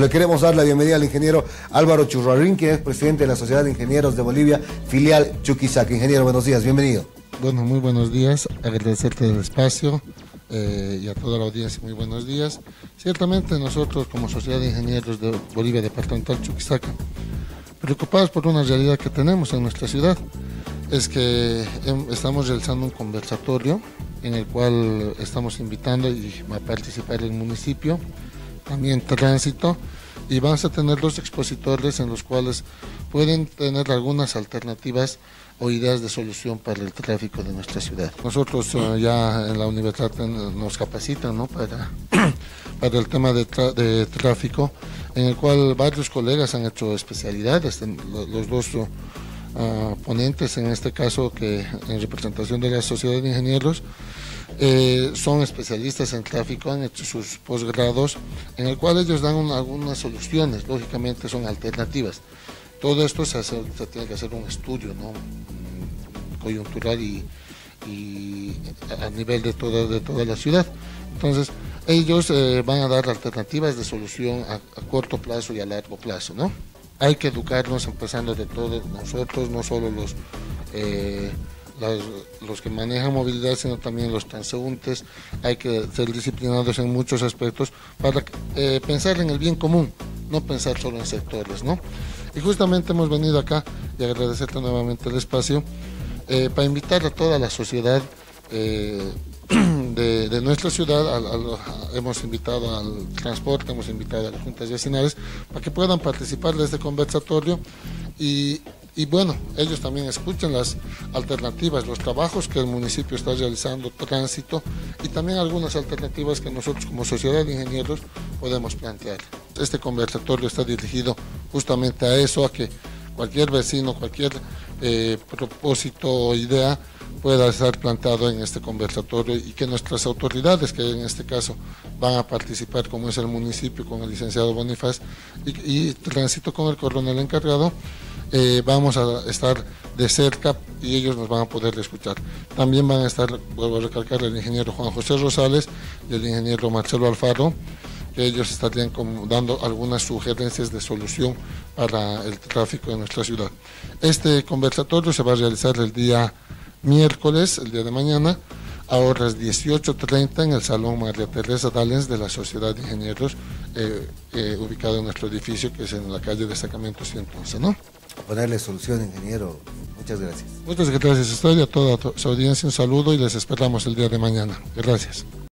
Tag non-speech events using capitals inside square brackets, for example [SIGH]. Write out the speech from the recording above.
Le queremos dar la bienvenida al ingeniero Álvaro Churrarín, que es presidente de la Sociedad de Ingenieros de Bolivia, filial Chuquisaca. Ingeniero, buenos días, bienvenido. Bueno, muy buenos días, agradecerte el espacio eh, y a toda la audiencia muy buenos días. Ciertamente nosotros como Sociedad de Ingenieros de Bolivia Departamental Chuquisaca, preocupados por una realidad que tenemos en nuestra ciudad, es que em, estamos realizando un conversatorio en el cual estamos invitando a participar el municipio, también tránsito y vamos a tener dos expositores en los cuales pueden tener algunas alternativas o ideas de solución para el tráfico de nuestra ciudad. Nosotros eh, ya en la universidad nos capacitan ¿no? para, [CLEARS THROAT] para el tema de, de, tráfico, en el cual varios colegas han hecho especialidades, los dos uh, ponentes en este caso que en representación de la Sociedad de Ingenieros eh, son especialistas en tráfico, han hecho sus posgrados, en el cual ellos dan algunas soluciones, lógicamente son alternativas. Todo esto se, tiene que hacer un estudio ¿no? coyuntural y, a nivel de toda, de toda la ciudad. Entonces, ellos eh, van a dar alternativas de solución a, a, corto plazo y a largo plazo. ¿no? Hay que educarnos empezando de todos nosotros, no solo los... Eh, los que manejan movilidad, sino también los transeúntes. Hay que ser disciplinados en muchos aspectos para eh, pensar en el bien común, no pensar solo en sectores, ¿no? Y justamente hemos venido acá y agradecerte nuevamente el espacio eh, para invitar a toda la sociedad eh, [CLEARS THROAT] de, nuestra ciudad, hemos invitado al transporte, hemos invitado a las juntas vecinales para que puedan participar de este conversatorio y y bueno, ellos también escuchan las alternativas, los trabajos que el municipio está realizando, tránsito y también algunas alternativas que nosotros como sociedad de ingenieros podemos plantear. Este conversatorio está dirigido justamente a eso, a que cualquier vecino, cualquier eh, propósito o idea pueda estar plantado en este conversatorio y que nuestras autoridades, que en este caso van a participar, como es el municipio con el licenciado Bonifaz y, y tránsito con el coronel encargado, eh, vamos a estar de cerca y ellos nos van a poder escuchar. También van a estar, vuelvo a recalcar, el ingeniero Juan José Rosales y el ingeniero Marcelo Alfaro, que ellos estarían dando algunas sugerencias de solución para el tráfico de nuestra ciudad. Este conversatorio se va a realizar el día miércoles, el día de mañana, a horas 18.30 en el Salón María Teresa Dalens de la Sociedad de Ingenieros, eh, eh, ubicado en nuestro edificio, que es en la calle de Sacramento 111, ¿no? Ponerle solución, ingeniero. Muchas gracias. Muchas gracias, Estoy a toda su audiencia un saludo y les esperamos el día de mañana. Gracias.